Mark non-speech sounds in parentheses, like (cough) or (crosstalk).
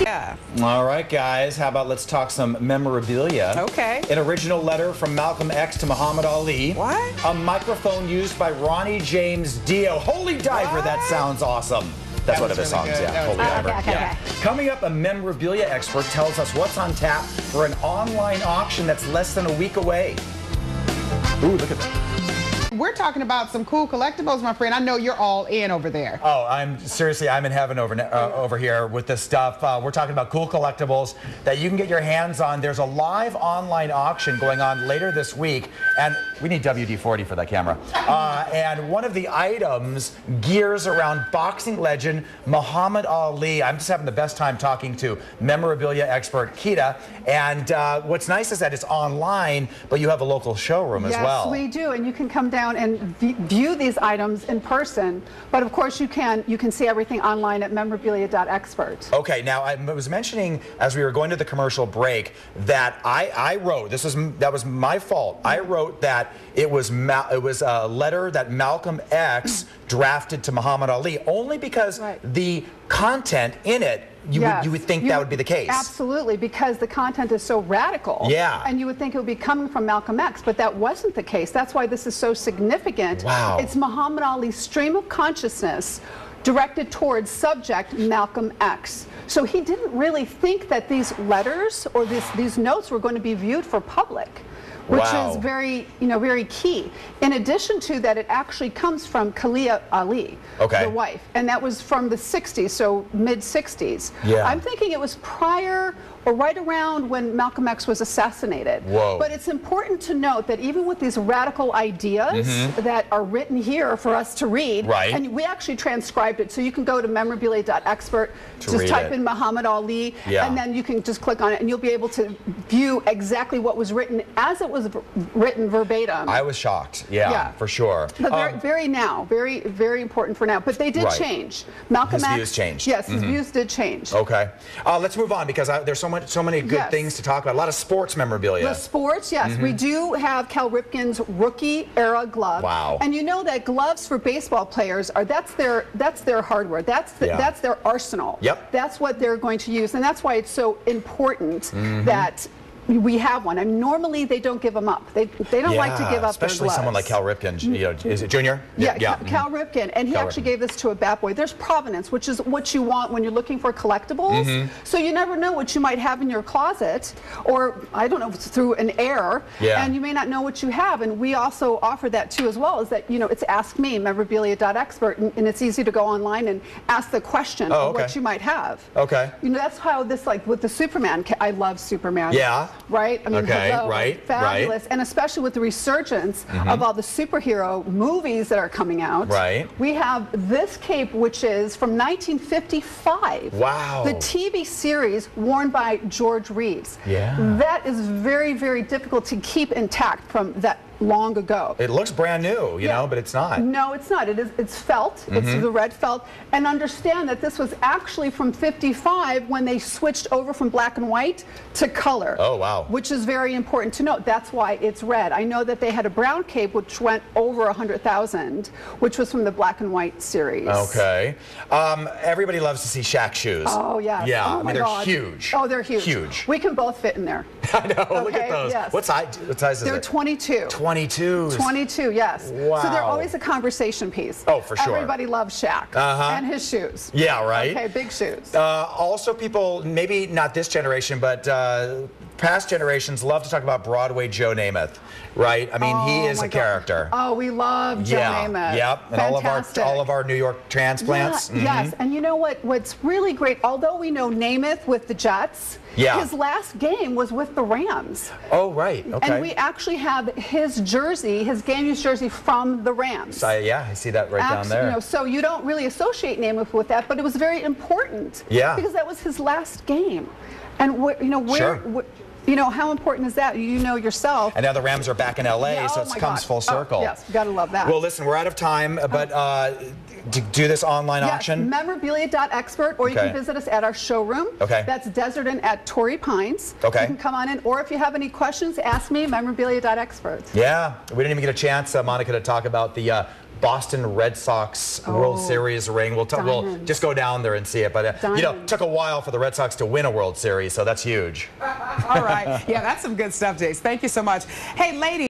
Yeah. All right, guys. How about let's talk some memorabilia? Okay. An original letter from Malcolm X to Muhammad Ali. What? A microphone used by Ronnie James Dio. Holy Diver, that sounds awesome. That's That one of his really songs, good. yeah. Holy good. Diver. Okay, okay, yeah. okay. Coming up, a memorabilia expert tells us what's on tap for an online auction that's less than a week away. Ooh, look at that. We're talking about some cool collectibles, my friend. I know you're all in over there. Oh, I'm seriously, I'm in heaven over uh, over here with this stuff. Uh, we're talking about cool collectibles that you can get your hands on. There's a live online auction going on later this week, and we need WD-40 for that camera. Uh, and one of the items gears around boxing legend Muhammad Ali. I'm just having the best time talking to memorabilia expert Kieta. And uh, what's nice is that it's online, but you have a local showroom yes, as well. Yes, we do, and you can come down and v- view these items in person. But of course, you can you can see everything online at memorabilia.expert. Okay, now I was mentioning as we were going to the commercial break that I, I wrote this was that was my fault. I wrote that it was Ma- it was a letter that Malcolm X (clears throat) drafted to Muhammad Ali only because Right. the content in it you Yes. would you would think You- that would be the case. Absolutely, because the content is so radical. Yeah. And you would think it would be coming from Malcolm X, but that wasn't the case. That's why this is so significant. Wow. It's Muhammad Ali's stream of consciousness directed towards subject Malcolm X. So he didn't really think that these letters or this, these notes were going to be viewed for public. Which Wow. is very, you know, very key. In addition to that, it actually comes from Khalilah Ali, Okay. the wife, and that was from the 60s, so mid 60s. Yeah. I'm thinking it was prior or right around when Malcolm X was assassinated. Whoa. But it's important to note that even with these radical ideas mm-hmm. that are written here for us to read. Right. and we actually transcribed it, so you can go to memorabilia.expert, just type it. in Muhammad Ali, Yeah. and then you can just click on it, and you'll be able to view exactly what was written as it was written verbatim. I was shocked. Yeah, Yeah. for sure. But very, Um, very now, very, very important for now. But they did Right. change. Malcolm His X. views changed. Yes, his views did change. okay, uh, let's move on because I, there's so much, so many good Yes. things to talk about. A lot of sports memorabilia. The sports, yes, we Mm-hmm. do have Cal Ripken's rookie era glove. Wow. And you know that gloves for baseball players are that's their that's their hardware. That's the, Yeah. that's their arsenal. Yep. That's what they're going to use, and that's why it's so important Mm-hmm. that we have one. And normally they don't give them up. They they don't like to Yeah, give up especially someone like Cal Ripken. You know, is it Junior? Yeah, yeah. Cal, Cal Ripken, and he Cal actually Ripken. gave this to a bat boy. There's provenance, which is what you want when you're looking for collectibles. Mm-hmm. So you never know what you might have in your closet, or I don't know, if it's through an error, Yeah. and you may not know what you have. And we also offer that too, as well. Is that you know, it's Ask Me, memorabilia.expert, and, and it's easy to go online and ask the question Oh, of what you might have. Okay. You know, that's how this like with the Superman. I love Superman. Yeah. Right. I mean, Okay, hello, right, right. fabulous, and especially with the resurgence mm-hmm. of all the superhero movies that are coming out. Right. We have this cape, which is from 1955. Wow. The TV series worn by George Reeves. Yeah. That is very, very difficult to keep intact from that long ago. It looks brand new, you Yeah. know, but it's not. No, it's not. It is. It's felt. Mm-hmm. It's the red felt. And understand that this was actually from 55 when they switched over from black and white to color. Oh, wow. Which is very important to note. That's why it's red. I know that they had a brown cape which went over 100,000, which was from the black and white series. Okay. Um, everybody loves to see Shaq shoes. Oh yes. Yeah, Oh, I mean they're God. huge. Oh, they're huge. Huge. We can both fit in there. (laughs) I know. Look at Okay, those. yes. What size? What size is They're it? 22. 22. 22, 22, yes. Wow. So they're always a conversation piece. Oh, for sure. Everybody loves Shaq Uh-huh. and his shoes. Yeah, right. Okay, big shoes. Uh, also, people, maybe not this generation, but uh, past generations love to talk about Broadway Joe Namath, right? I mean, he Oh, is my a God. character. Oh, we love Joe yeah, Namath. yep, and all of our Fantastic. all of our New York transplants. Yeah, Mhm. Yes, and you know what? What's really great, although we know Namath with the Jets, Yeah. his last game was with the Rams. Oh, right. Okay. And we actually have his jersey, his game used jersey from the Rams. I, yeah, I see that right down there. You know, so you don't really associate Namath with that, but it was very important. Yeah. Because that was his last game. And wh- you know, where, Sure. wh- you know, how important is that? You know yourself. and now the Rams are back in LA, Yeah, so oh it comes God. full Oh, circle. yes, gotta love that. Well, listen, we're out of time, but uh, to do this online Yes, auction. memorabilia.expert, or you can visit us at our showroom. Okay. That's Desert Inn at Torrey Pines. Okay. You can come on in, or if you have any questions, ask me, memorabilia.expert. Yeah, we didn't even get a chance, uh, Monica, to talk about the uh, Boston Red Sox World Oh, Series ring. We'll, we'll just go down there and see it. But, uh, you know, took a while for the Red Sox to win a World Series, so that's huge. (laughs) All right. Yeah, that's some good stuff, Jace. Thank you so much. Hey, ladies.